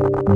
you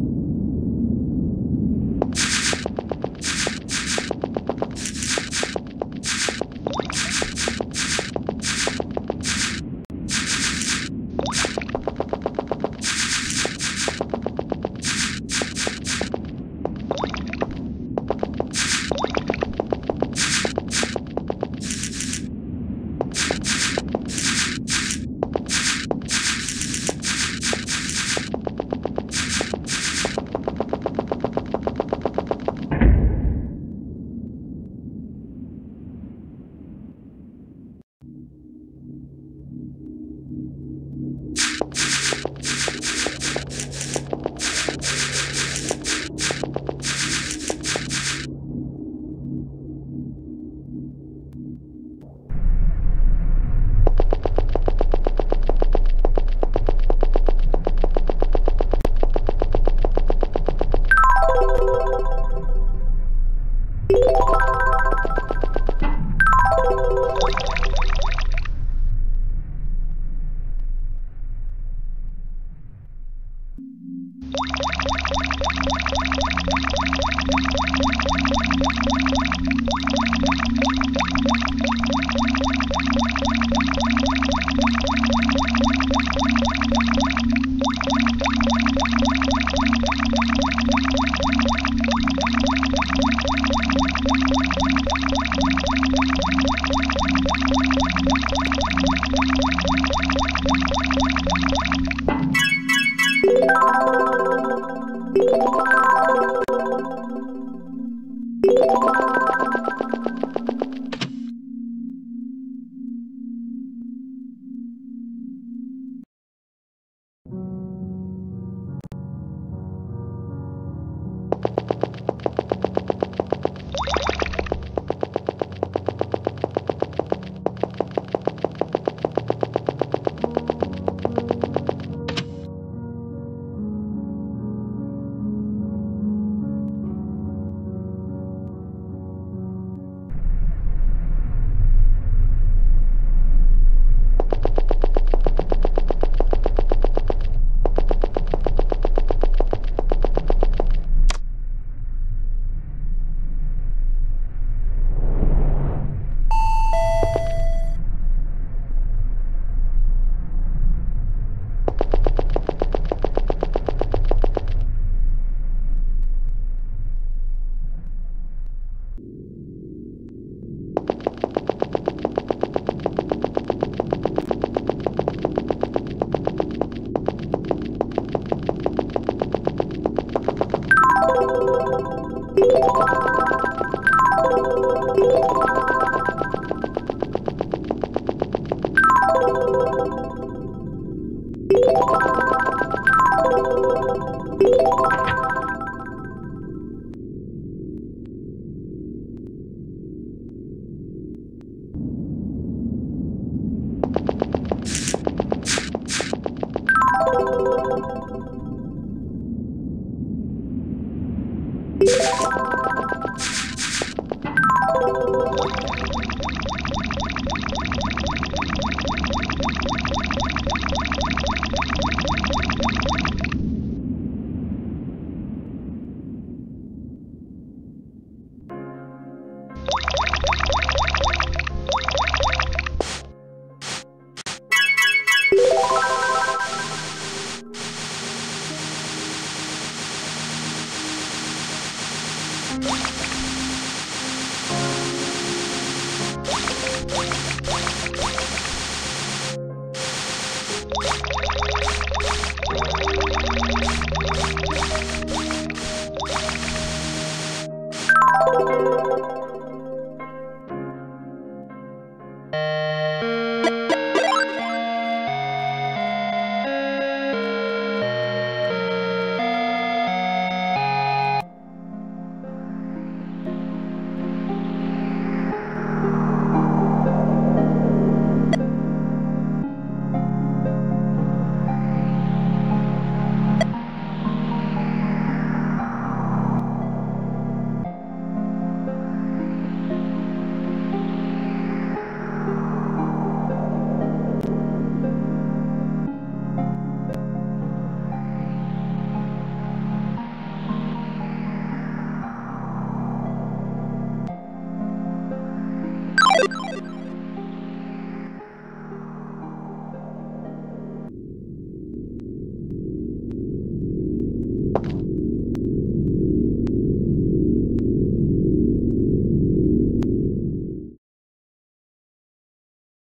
you